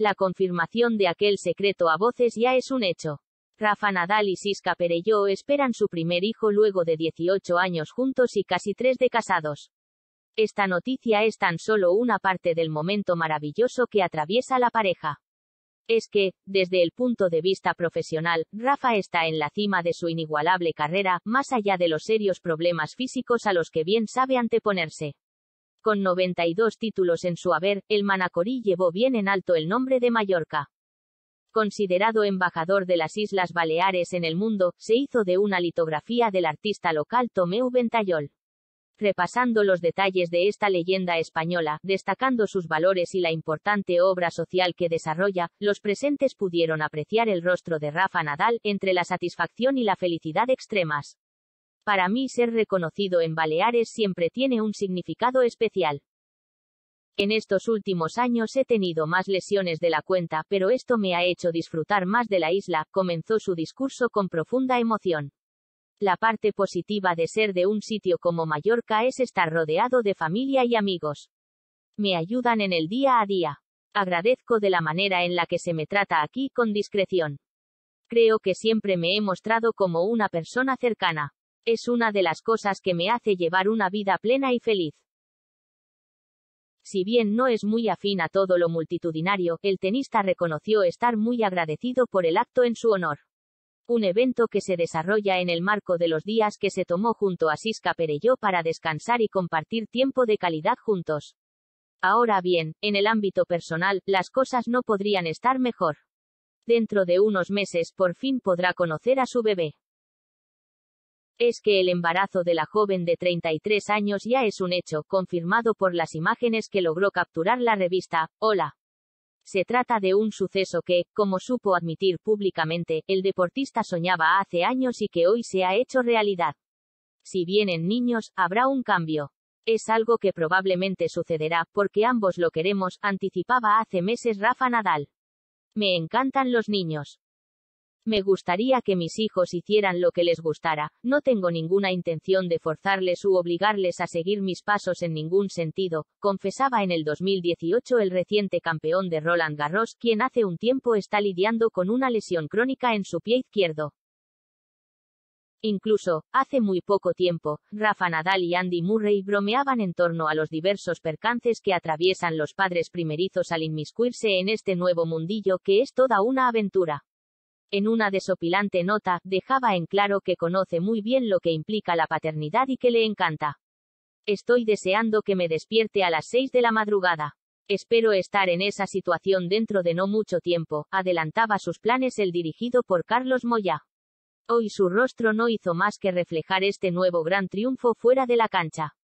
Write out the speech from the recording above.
La confirmación de aquel secreto a voces ya es un hecho. Rafa Nadal y Siska Perello esperan su primer hijo luego de 18 años juntos y casi tres de casados. Esta noticia es tan solo una parte del momento maravilloso que atraviesa la pareja. Es que, desde el punto de vista profesional, Rafa está en la cima de su inigualable carrera, más allá de los serios problemas físicos a los que bien sabe anteponerse. Con 92 títulos en su haber, el Manacorí llevó bien en alto el nombre de Mallorca. Considerado embajador de las Islas Baleares en el mundo, se hizo de una litografía del artista local Tomeu Ventayol. Repasando los detalles de esta leyenda española, destacando sus valores y la importante obra social que desarrolla, los presentes pudieron apreciar el rostro de Rafa Nadal, entre la satisfacción y la felicidad extremas. Para mí ser reconocido en Baleares siempre tiene un significado especial. En estos últimos años he tenido más lesiones de la cuenta, pero esto me ha hecho disfrutar más de la isla, comenzó su discurso con profunda emoción. La parte positiva de ser de un sitio como Mallorca es estar rodeado de familia y amigos. Me ayudan en el día a día. Agradezco de la manera en la que se me trata aquí con discreción. Creo que siempre me he mostrado como una persona cercana. Es una de las cosas que me hace llevar una vida plena y feliz. Si bien no es muy afín a todo lo multitudinario, el tenista reconoció estar muy agradecido por el acto en su honor. Un evento que se desarrolla en el marco de los días que se tomó junto a Siska Perelló para descansar y compartir tiempo de calidad juntos. Ahora bien, en el ámbito personal, las cosas no podrían estar mejor. Dentro de unos meses, por fin podrá conocer a su bebé es que el embarazo de la joven de 33 años ya es un hecho, confirmado por las imágenes que logró capturar la revista, Hola. Se trata de un suceso que, como supo admitir públicamente, el deportista soñaba hace años y que hoy se ha hecho realidad. Si vienen niños, habrá un cambio. Es algo que probablemente sucederá, porque ambos lo queremos, anticipaba hace meses Rafa Nadal. Me encantan los niños. Me gustaría que mis hijos hicieran lo que les gustara, no tengo ninguna intención de forzarles u obligarles a seguir mis pasos en ningún sentido, confesaba en el 2018 el reciente campeón de Roland Garros, quien hace un tiempo está lidiando con una lesión crónica en su pie izquierdo. Incluso, hace muy poco tiempo, Rafa Nadal y Andy Murray bromeaban en torno a los diversos percances que atraviesan los padres primerizos al inmiscuirse en este nuevo mundillo que es toda una aventura. En una desopilante nota, dejaba en claro que conoce muy bien lo que implica la paternidad y que le encanta. Estoy deseando que me despierte a las 6 de la madrugada. Espero estar en esa situación dentro de no mucho tiempo, adelantaba sus planes el dirigido por Carlos Moya. Hoy su rostro no hizo más que reflejar este nuevo gran triunfo fuera de la cancha.